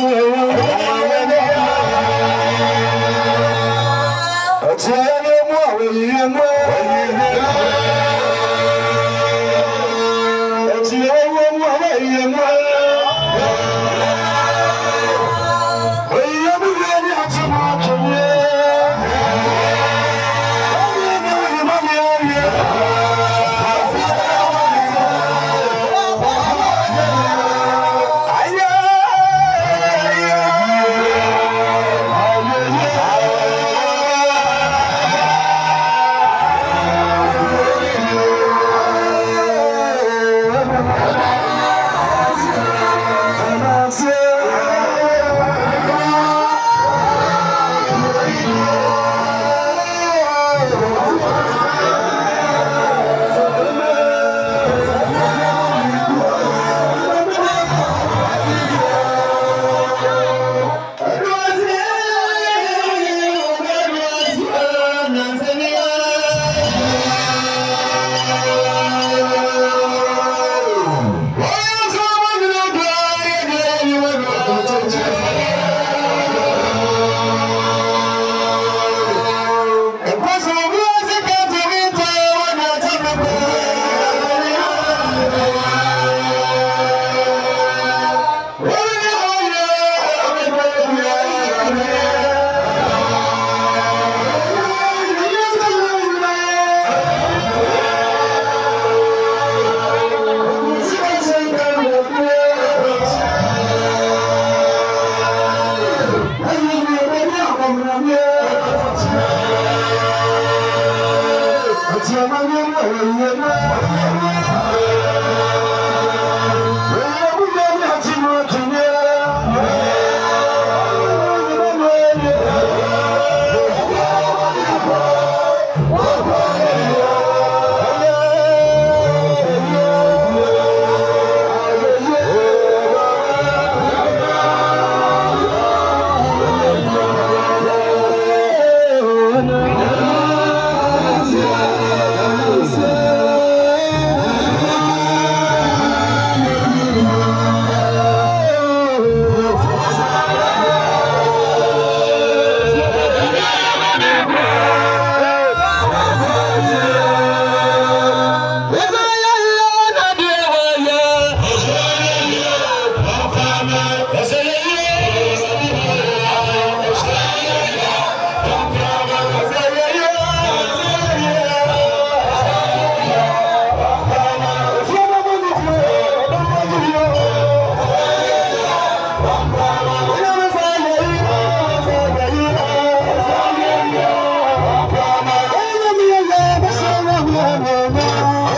Yeah.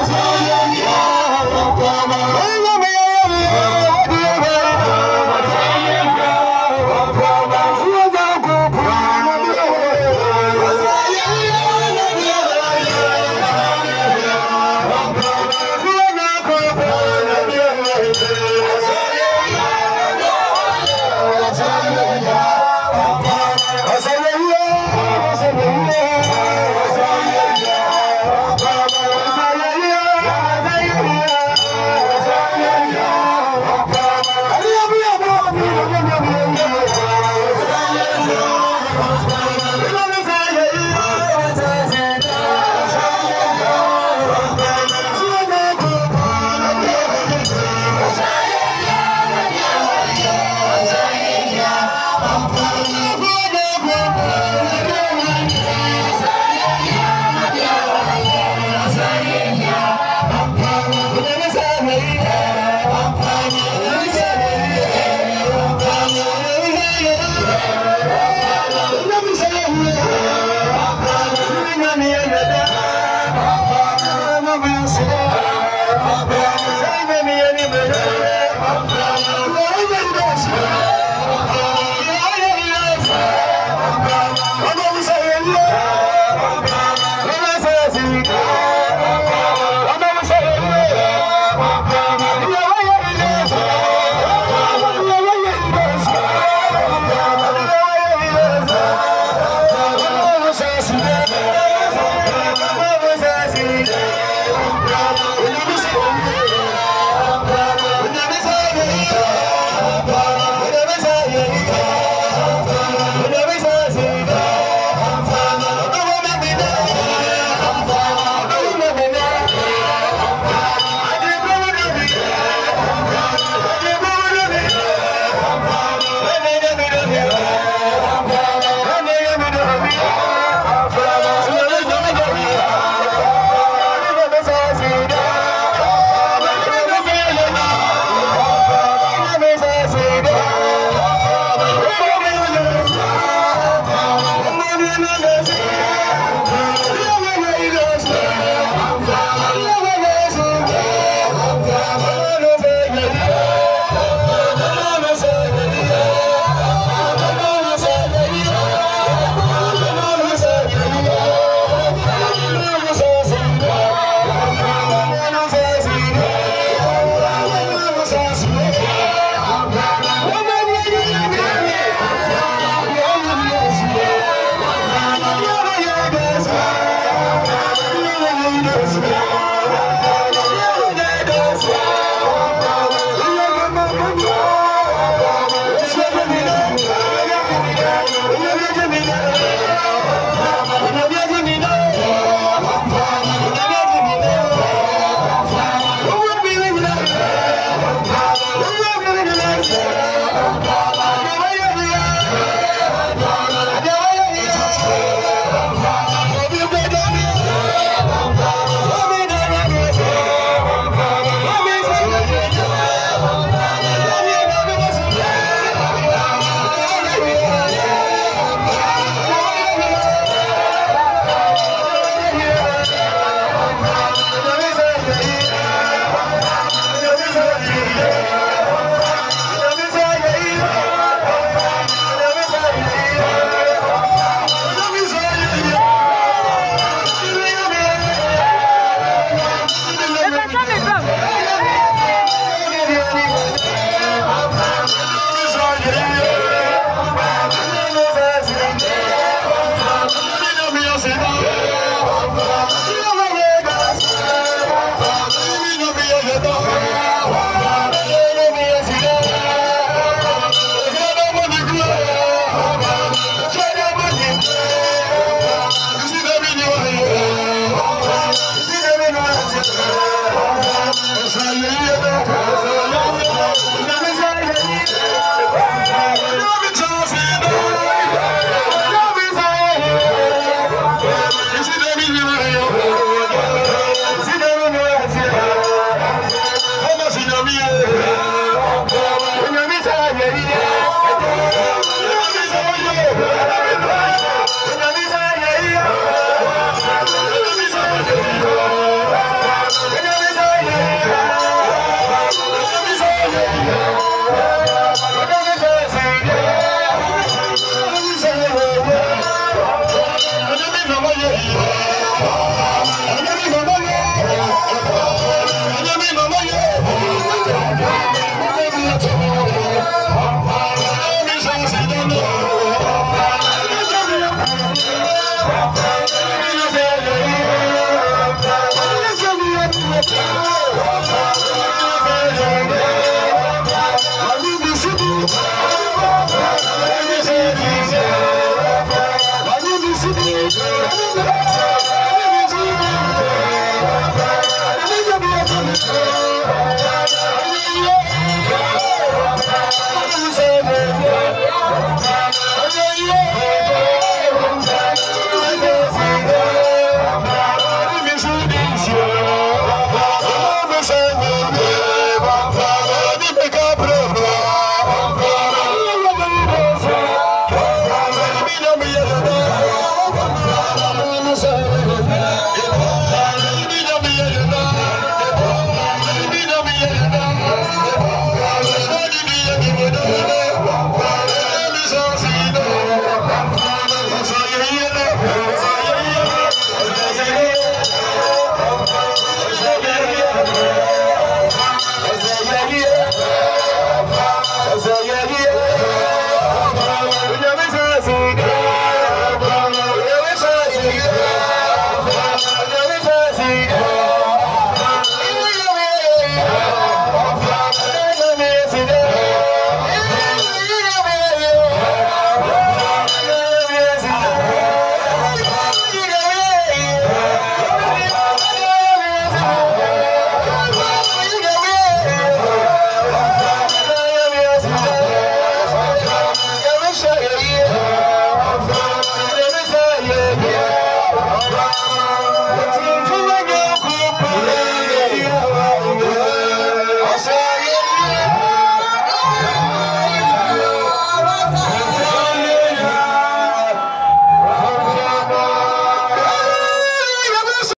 Vamos, vamos! Amém.